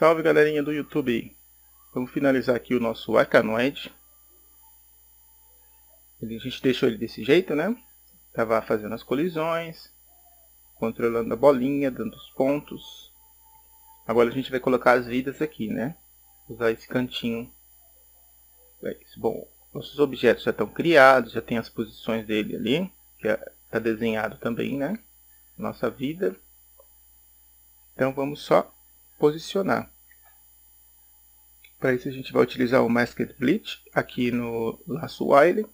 Salve galerinha do YouTube! Vamos finalizar aqui o nosso Arcanoid. a gente deixou ele desse jeito, né? Tava fazendo as colisões, controlando a bolinha, dando os pontos. Agora a gente vai colocar as vidas aqui, né? Usar esse cantinho. Bom, nossos objetos já estão criados, já tem as posições dele ali, que está é, desenhado também, né? Nossa vida. Então vamos só posicionar. Para isso a gente vai utilizar o Masked Bleach aqui no laço while,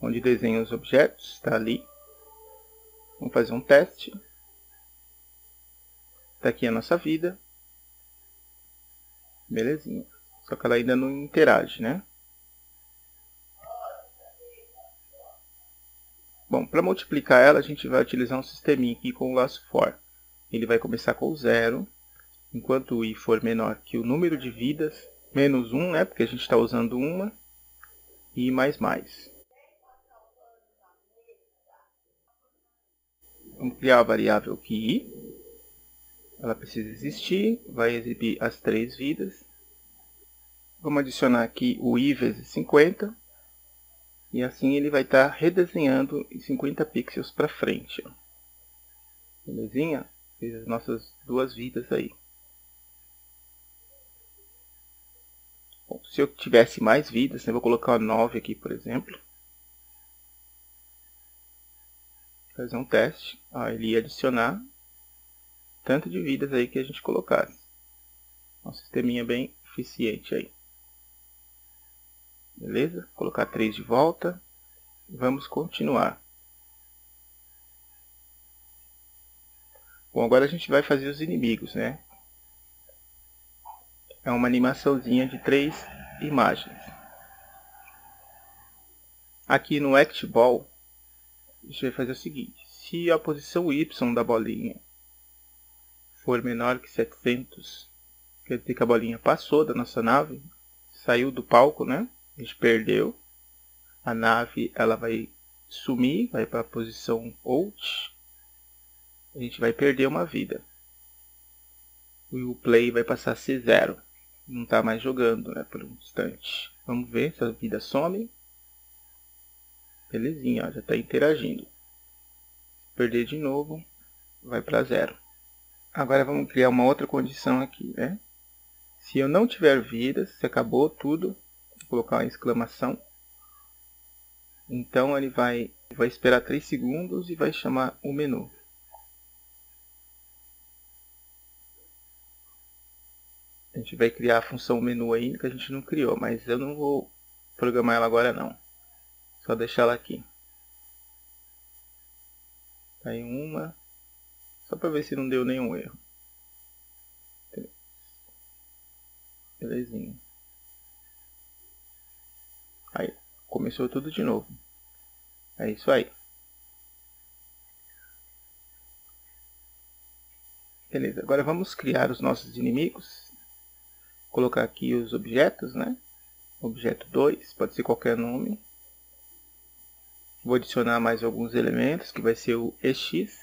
onde desenha os objetos, está ali. Vamos fazer um teste. Está aqui a nossa vida. Belezinha. Só que ela ainda não interage, né? Bom, para multiplicar ela, a gente vai utilizar um sisteminha aqui com o laço for. Ele vai começar com zero, enquanto o i for menor que o número de vidas, menos 1, né, porque a gente está usando uma, e mais mais. Vamos criar a variável que i. Ela precisa existir, vai exibir as três vidas. Vamos adicionar aqui o i vezes 50. E assim ele vai estar tá redesenhando em 50 pixels para frente. Belezinha? Fez as nossas duas vidas aí. Bom, se eu tivesse mais vidas, eu vou colocar uma 9 aqui, por exemplo. Fazer um teste. Ah, ele ia adicionar tanto de vidas aí que a gente colocasse. Um sisteminha bem eficiente aí. Beleza? Colocar 3 de volta. Vamos continuar. Bom, agora a gente vai fazer os inimigos, né? É uma animaçãozinha de três imagens. Aqui no Act Ball, a gente vai fazer o seguinte. Se a posição Y da bolinha for menor que 700, quer dizer que a bolinha passou da nossa nave, saiu do palco, né? a gente perdeu. A nave ela vai sumir, vai para a posição Out. A gente vai perder uma vida. E o play vai passar a ser zero. Não está mais jogando né, por um instante. Vamos ver se a vida some. Belezinha, ó, já está interagindo. Perder de novo, vai para zero. Agora vamos criar uma outra condição aqui, né? Se eu não tiver vidas, se acabou tudo, colocar uma exclamação. Então ele vai, vai esperar 3 segundos e vai chamar o menu. A gente vai criar a função menu ainda que a gente não criou, mas eu não vou programar ela agora não. Só deixar ela aqui. Tá aí uma. Só para ver se não deu nenhum erro. Belezinha. Aí, começou tudo de novo. É isso aí. Beleza, agora vamos criar os nossos inimigos. Colocar aqui os objetos, né? Objeto 2, pode ser qualquer nome. Vou adicionar mais alguns elementos, que vai ser o EX,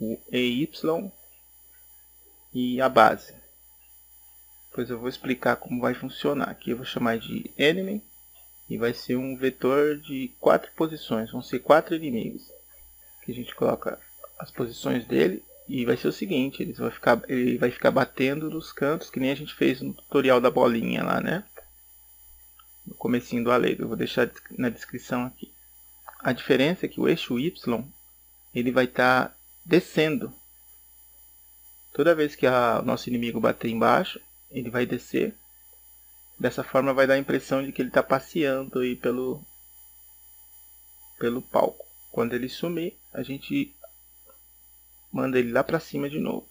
o EY e a base. Depois eu vou explicar como vai funcionar. Aqui eu vou chamar de enemy e vai ser um vetor de quatro posições, vão ser quatro inimigos. Que a gente coloca as posições dele e vai ser o seguinte, ele vai ficar, ele vai ficar batendo nos cantos, que nem a gente fez no tutorial da bolinha lá, né? No comecinho do Allegro, vou deixar na descrição aqui. A diferença é que o eixo Y, ele vai estar tá descendo. Toda vez que o nosso inimigo bater embaixo, ele vai descer Dessa forma vai dar a impressão de que ele está passeando aí pelo, pelo palco. Quando ele sumir, a gente manda ele lá para cima de novo.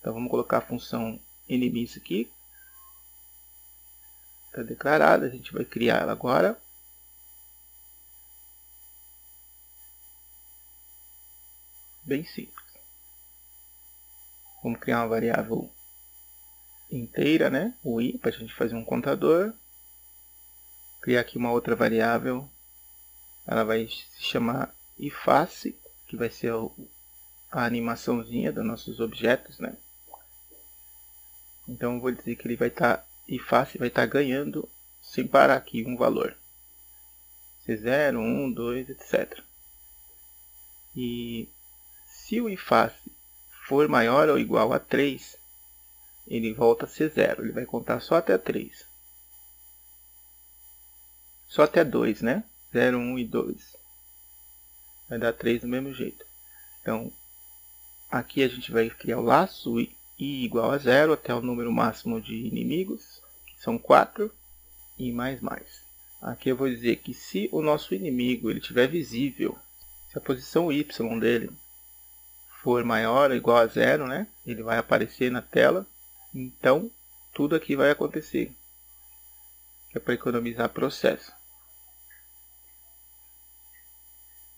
Então vamos colocar a função inimigo aqui. Está declarada, a gente vai criar ela agora. Bem simples. Vamos criar uma variável inteira, né? o i, para a gente fazer um contador. Criar aqui uma outra variável, ela vai se chamar iface, que vai ser a animaçãozinha dos nossos objetos, né? Então vou dizer que ele vai estar, tá, IFACE vai estar tá ganhando sem parar aqui um valor. C0, 1, 2, etc. E se o IFACE for maior ou igual a 3, ele volta a ser 0. Ele vai contar só até 3. Só até 2, né? 0, 1 e 2. Vai dar 3 do mesmo jeito. Então, aqui a gente vai criar o laço i igual a 0 até o número máximo de inimigos, que são 4, e mais mais. Aqui eu vou dizer que se o nosso inimigo ele tiver visível, se a posição y dele for maior ou igual a zero, né? Ele vai aparecer na tela. Então, tudo aqui vai acontecer. É para economizar processo.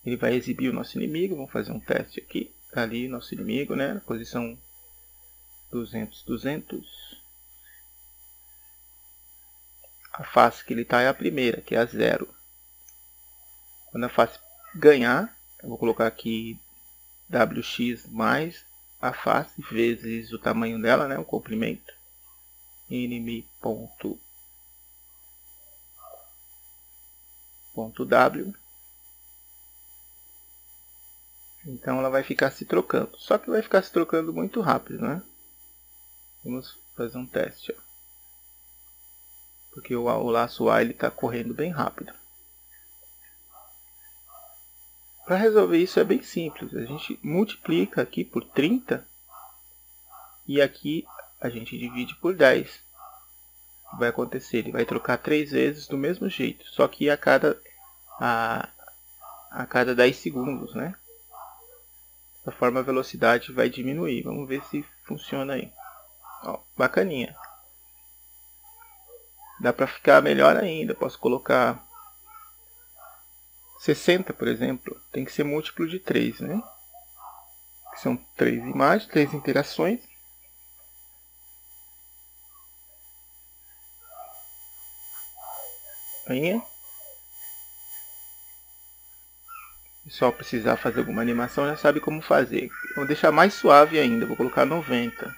Ele vai exibir o nosso inimigo. Vamos fazer um teste aqui. Tá ali nosso inimigo, né? Na posição 200, 200. A face que ele está é a primeira, que é a zero. Quando a face ganhar, eu vou colocar aqui wx mais a face vezes o tamanho dela, né, o comprimento, nm ponto, ponto w. Então ela vai ficar se trocando. Só que vai ficar se trocando muito rápido, né? Vamos fazer um teste. Ó. Porque o, o laço A está correndo bem rápido. Para resolver isso é bem simples. A gente multiplica aqui por 30 e aqui a gente divide por 10. O que vai acontecer? Ele vai trocar três vezes do mesmo jeito, só que a cada, a, a cada 10 segundos, né? Dessa forma a velocidade vai diminuir. Vamos ver se funciona aí. Ó, bacaninha. Dá para ficar melhor ainda. Posso colocar 60, por exemplo, tem que ser múltiplo de 3, né? São três imagens, três interações. Aí. Só precisar fazer alguma animação já sabe como fazer. Vou deixar mais suave ainda, vou colocar 90.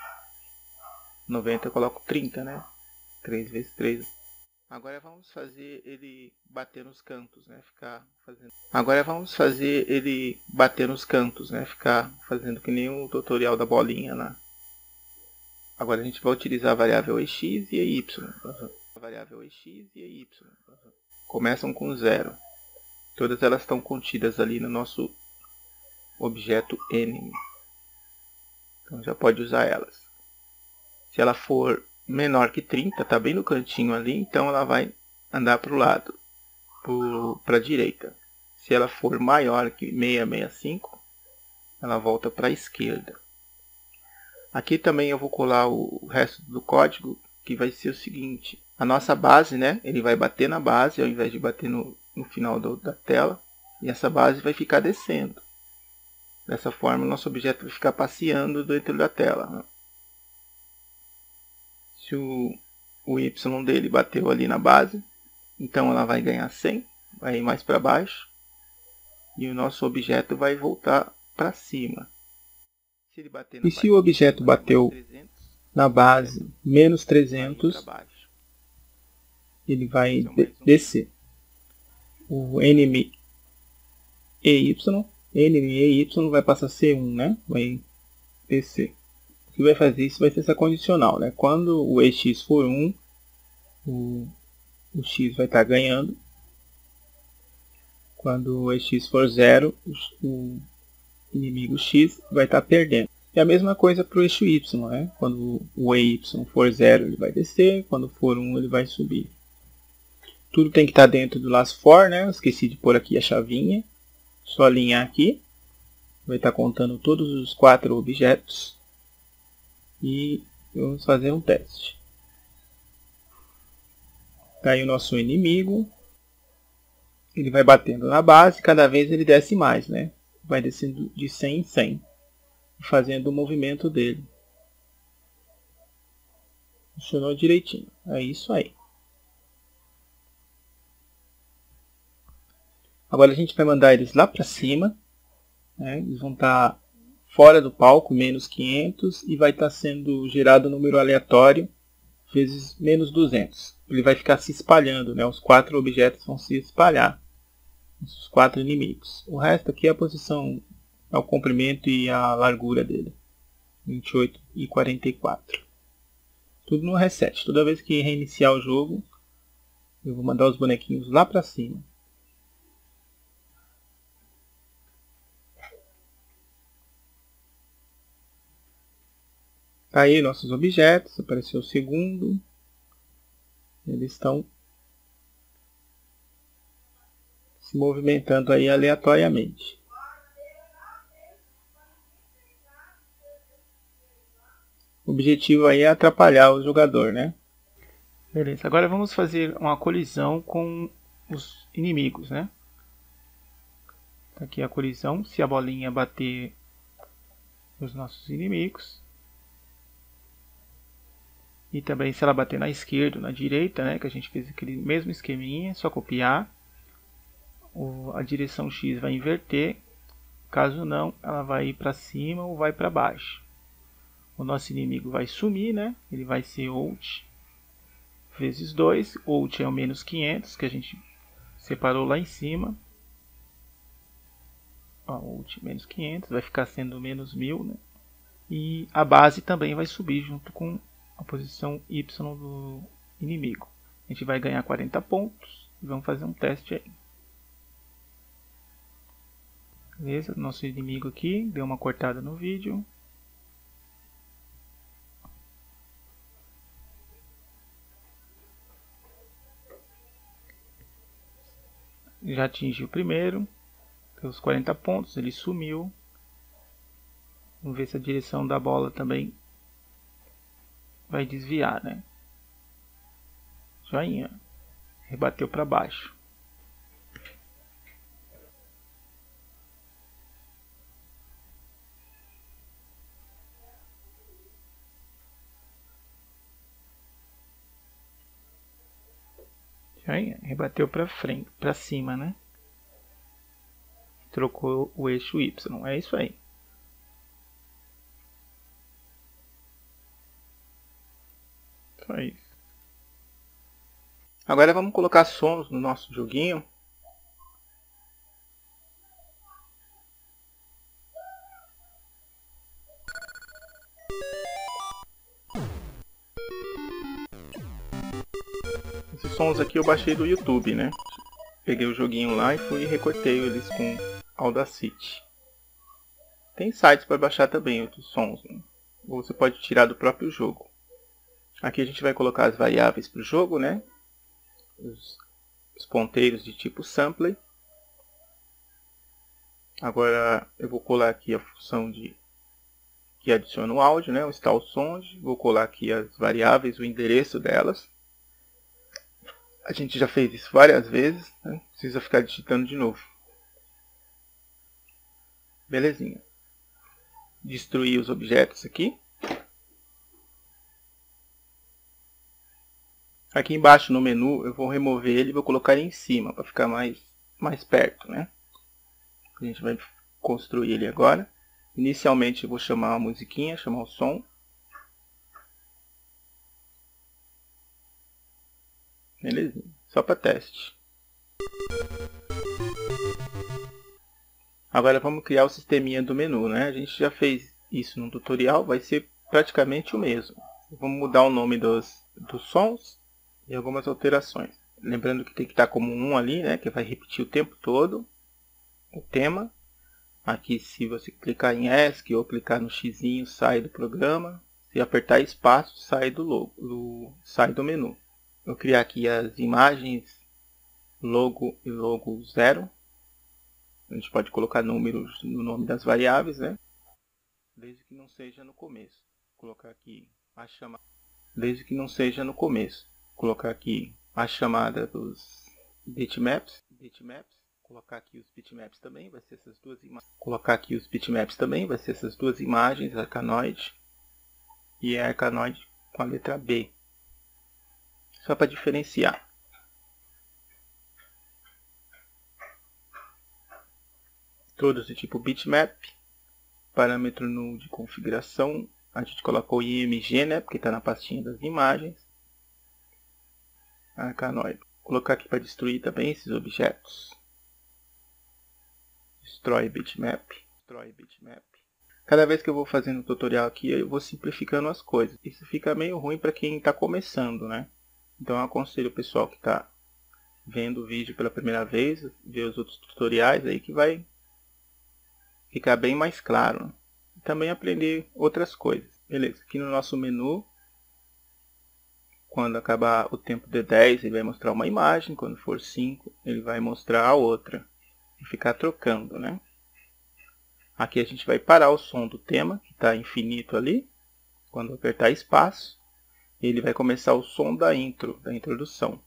90 eu coloco 30, né? 3 vezes 3, Agora vamos fazer ele bater nos cantos, né? Ficar fazendo. Agora vamos fazer ele bater nos cantos, né? Ficar fazendo que nem o tutorial da bolinha lá. Agora a gente vai utilizar a variável x e y. A variável x e y. Começam com zero. Todas elas estão contidas ali no nosso objeto enemy. Então já pode usar elas. Se ela for menor que 30, está bem no cantinho ali, então ela vai andar para o lado, para a direita. Se ela for maior que 665, ela volta para a esquerda. Aqui também eu vou colar o resto do código, que vai ser o seguinte. A nossa base, né, ele vai bater na base, ao invés de bater no, no final do, da tela. E essa base vai ficar descendo. Dessa forma, o nosso objeto vai ficar passeando dentro da tela. Né? se o, o y dele bateu ali na base, então ela vai ganhar 100, vai ir mais para baixo, e o nosso objeto vai voltar para cima. Se e se o objeto bateu 300, na base menos 300, ele vai então, de descer. O enemy EY, enemy EY vai passar a ser 1, né? Vai descer que vai fazer isso vai ser essa condicional. Né? Quando o EX for 1, o, o X vai estar tá ganhando. Quando o EX for 0, o, o inimigo X vai estar tá perdendo. E a mesma coisa para o eixo Y. Né? Quando o EY for 0, ele vai descer. Quando for 1, ele vai subir. Tudo tem que estar tá dentro do laço for. Né? Esqueci de pôr aqui a chavinha. Só alinhar aqui. Vai estar tá contando todos os quatro objetos e vamos fazer um teste. Tá aí o nosso inimigo. Ele vai batendo na base, cada vez ele desce mais, né? Vai descendo de 100 em 100, fazendo o movimento dele. Funcionou direitinho. É isso aí. Agora a gente vai mandar eles lá para cima. Né? Eles vão estar tá fora do palco, menos 500, e vai estar tá sendo gerado um número aleatório vezes menos 200. Ele vai ficar se espalhando, né? os quatro objetos vão se espalhar, os quatro inimigos. O resto aqui é a posição, é o comprimento e a largura dele, 28 e 44. Tudo no reset. Toda vez que reiniciar o jogo, eu vou mandar os bonequinhos lá para cima. Aí nossos objetos, apareceu o segundo. Eles estão se movimentando aí aleatoriamente. O objetivo aí é atrapalhar o jogador, né? Beleza, agora vamos fazer uma colisão com os inimigos, né? Tá aqui a colisão, se a bolinha bater nos nossos inimigos. E também se ela bater na esquerda ou na direita, né, que a gente fez aquele mesmo esqueminha, só copiar. O, a direção X vai inverter, caso não, ela vai ir para cima ou vai para baixo. O nosso inimigo vai sumir, né? Ele vai ser Alt vezes 2. Alt é o menos 500, que a gente separou lá em cima. Alt menos 500, vai ficar sendo menos 1000, né? E a base também vai subir junto com a posição Y do inimigo. A gente vai ganhar 40 pontos e vamos fazer um teste aí. Beleza, nosso inimigo aqui deu uma cortada no vídeo. Já atingiu o primeiro, deu os 40 pontos, ele sumiu. Vamos ver se a direção da bola também vai desviar, né? Joinha. Rebateu para baixo. Joinha. Rebateu para frente, para cima, né? Trocou o eixo Y. É isso aí. Isso. Agora vamos colocar sons no nosso joguinho. Esses sons aqui eu baixei do YouTube, né? Peguei o joguinho lá e fui e recortei eles com Audacity. Tem sites para baixar também outros sons, né? ou você pode tirar do próprio jogo. Aqui a gente vai colocar as variáveis para o jogo, né? Os, os ponteiros de tipo sample. Agora eu vou colar aqui a função de que adiciona o áudio, né? o install sound. Vou colar aqui as variáveis, o endereço delas. A gente já fez isso várias vezes, né? precisa ficar digitando de novo. Belezinha. Destruir os objetos aqui. Aqui embaixo no menu eu vou remover ele e vou colocar ele em cima para ficar mais, mais perto, né? A gente vai construir ele agora. Inicialmente eu vou chamar a musiquinha, chamar o som. Belezinha, só para teste. Agora vamos criar o sisteminha do menu, né? A gente já fez isso no tutorial, vai ser praticamente o mesmo. Vamos mudar o nome dos, dos sons e algumas alterações. Lembrando que tem que estar como um ali, né, que vai repetir o tempo todo o tema. Aqui se você clicar em ESC ou clicar no X, sai do programa. Se apertar espaço, sai do logo, do, sai do menu. Eu criar aqui as imagens logo e logo zero. A gente pode colocar números no nome das variáveis, né? Desde que não seja no começo. Vou colocar aqui a chamada. Desde que não seja no começo colocar aqui a chamada dos bitmaps, bitmaps, colocar aqui os bitmaps também, vai ser essas duas imagens. Colocar aqui os bitmaps também, vai ser essas duas imagens, arcanoide e a arcanoide com a letra B. Só para diferenciar. Todos do tipo bitmap. parâmetro no de configuração, a gente colocou IMG, né, porque está na pastinha das imagens. Arcanoid. Vou colocar aqui para destruir também esses objetos. Destrói bitmap. Destrói bitmap. Cada vez que eu vou fazendo um tutorial aqui, eu vou simplificando as coisas. Isso fica meio ruim para quem está começando, né? Então eu aconselho o pessoal que está vendo o vídeo pela primeira vez, ver os outros tutoriais aí que vai ficar bem mais claro. Também aprender outras coisas. Beleza, aqui no nosso menu, quando acabar o tempo de 10, ele vai mostrar uma imagem, quando for 5, ele vai mostrar a outra. E ficar trocando, né? Aqui a gente vai parar o som do tema, que está infinito ali. Quando apertar espaço, ele vai começar o som da intro, da introdução.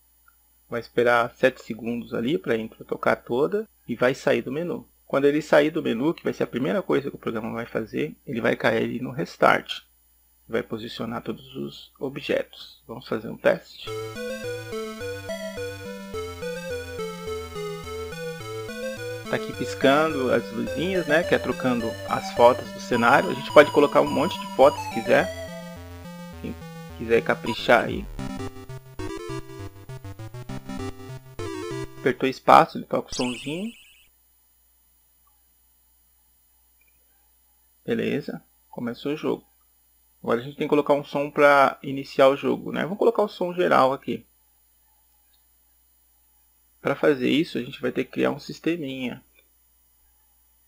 Vai esperar 7 segundos ali para a intro tocar toda e vai sair do menu. Quando ele sair do menu, que vai ser a primeira coisa que o programa vai fazer, ele vai cair no Restart. Vai posicionar todos os objetos. Vamos fazer um teste. Está aqui piscando as luzinhas, né? Que é trocando as fotos do cenário. A gente pode colocar um monte de fotos se quiser. Quem quiser caprichar aí. Apertou espaço, ele toca o somzinho. Beleza, começou o jogo. Agora a gente tem que colocar um som para iniciar o jogo, né? Vamos colocar o som geral aqui. Para fazer isso, a gente vai ter que criar um sisteminha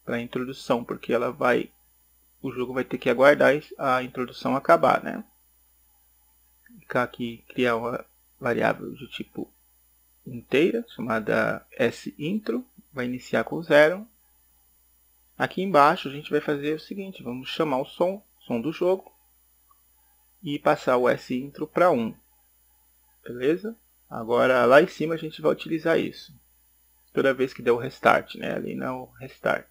para introdução, porque ela vai o jogo vai ter que aguardar a introdução acabar, né? Clicar aqui, criar uma variável de tipo inteira, chamada sintro, vai iniciar com zero. Aqui embaixo a gente vai fazer o seguinte, vamos chamar o som, som do jogo, e passar o sintro para 1. Beleza? Agora lá em cima a gente vai utilizar isso. Toda vez que der o restart, né? Ali no restart.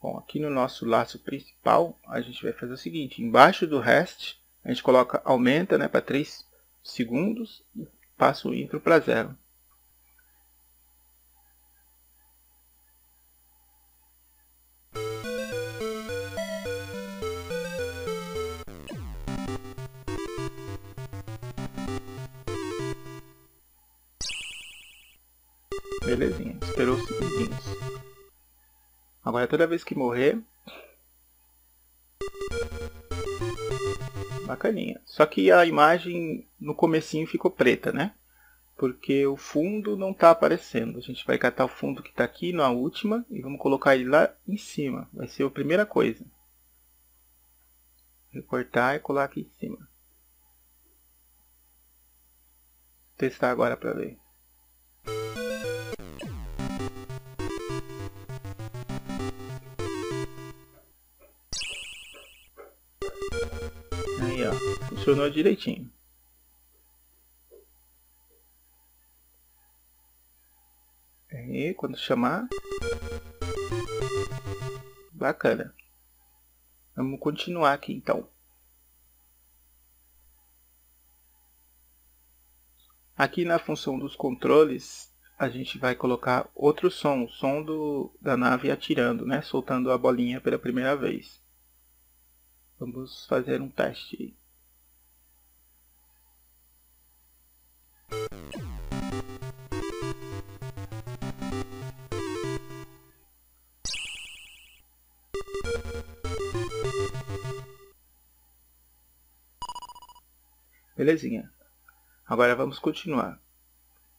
Bom, aqui no nosso laço principal, a gente vai fazer o seguinte, embaixo do rest, a gente coloca, aumenta né, para 3 segundos e passa o intro para zero. Agora toda vez que morrer... Bacaninha. Só que a imagem no comecinho ficou preta, né? Porque o fundo não está aparecendo. A gente vai catar o fundo que está aqui na última e vamos colocar ele lá em cima. Vai ser a primeira coisa. Recortar e colar aqui em cima. Vou testar agora para ver. Funcionou direitinho. Aí, quando chamar. Bacana. Vamos continuar aqui então. Aqui na função dos controles, a gente vai colocar outro som, o som do, da nave atirando, né? soltando a bolinha pela primeira vez. Vamos fazer um teste. Belezinha. Agora vamos continuar.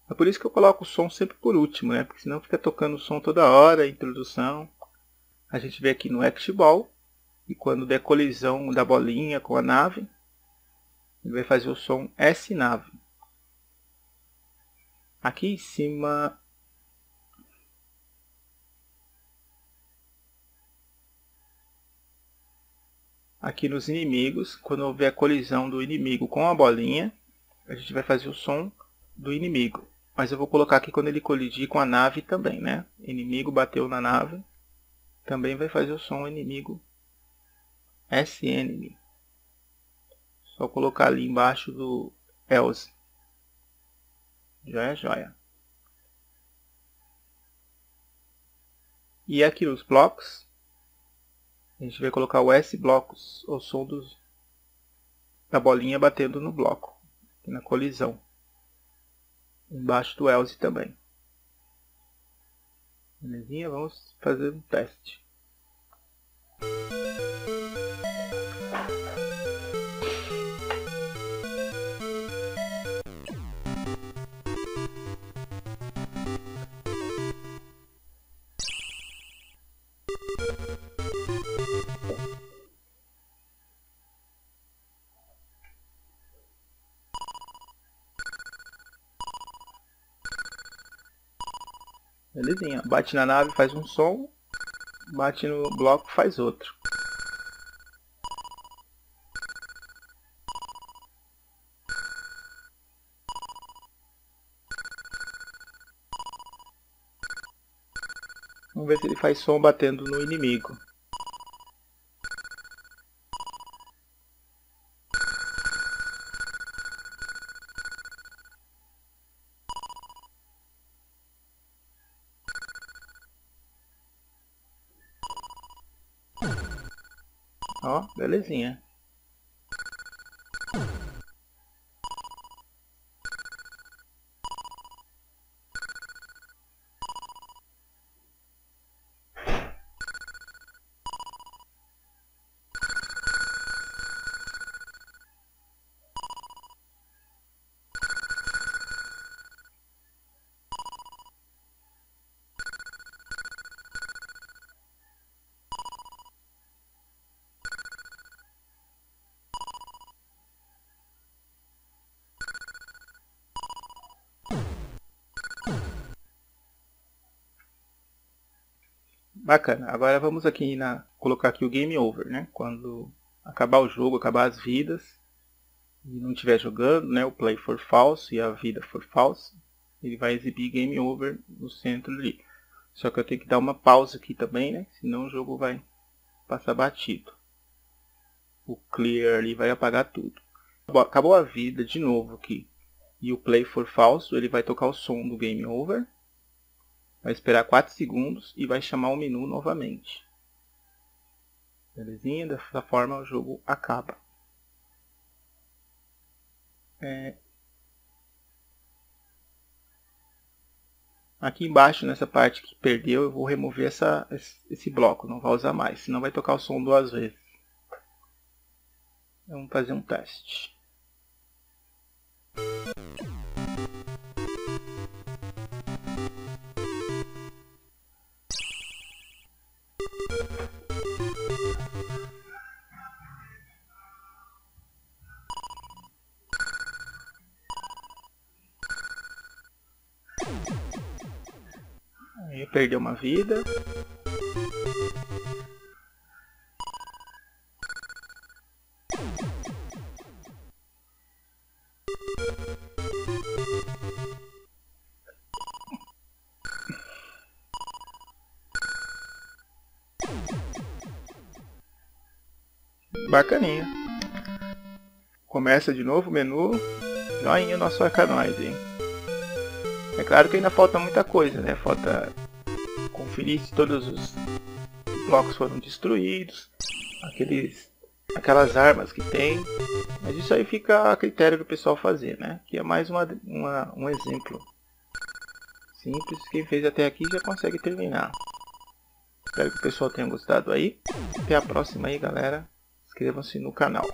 É por isso que eu coloco o som sempre por último, né? Porque senão fica tocando o som toda hora, a introdução. A gente vê aqui no Actball. E quando der colisão da bolinha com a nave, ele vai fazer o som S-nave. Aqui em cima aqui nos inimigos, quando houver a colisão do inimigo com a bolinha, a gente vai fazer o som do inimigo. Mas eu vou colocar aqui quando ele colidir com a nave também, né? Inimigo bateu na nave, também vai fazer o som inimigo SN. Só colocar ali embaixo do else. Joia, joia. E aqui os blocos, A gente vai colocar o S blocos, o som dos, da bolinha batendo no bloco, na colisão. Embaixo do else também. Belezinha? Vamos fazer um teste. Belezinha. Bate na nave, faz um som. Bate no bloco, faz outro. Vamos ver se ele faz som batendo no inimigo. Ó, belezinha. Bacana. Agora vamos aqui na colocar aqui o game over, né? Quando acabar o jogo, acabar as vidas e não estiver jogando, né? O play for false e a vida for false, ele vai exibir game over no centro ali. Só que eu tenho que dar uma pausa aqui também, né? Senão o jogo vai passar batido. O clear ali vai apagar tudo. Acabou a vida de novo aqui. E o play for false, ele vai tocar o som do game over Vai esperar 4 segundos e vai chamar o menu novamente. Belezinha? Dessa forma o jogo acaba. É... Aqui embaixo, nessa parte que perdeu, eu vou remover essa, esse bloco, não vai usar mais, senão vai tocar o som duas vezes. Vamos fazer um teste. Perdeu uma vida. Bacaninha. Começa de novo o menu. Joinha nosso arcanoide? É claro que ainda falta muita coisa, né? Falta conferir se todos os blocos foram destruídos, aqueles, aquelas armas que tem. Mas isso aí fica a critério do pessoal fazer, né? Que é mais uma, uma, um exemplo simples. Quem fez até aqui já consegue terminar. Espero que o pessoal tenha gostado aí. Até a próxima aí, galera. Inscrevam-se no canal.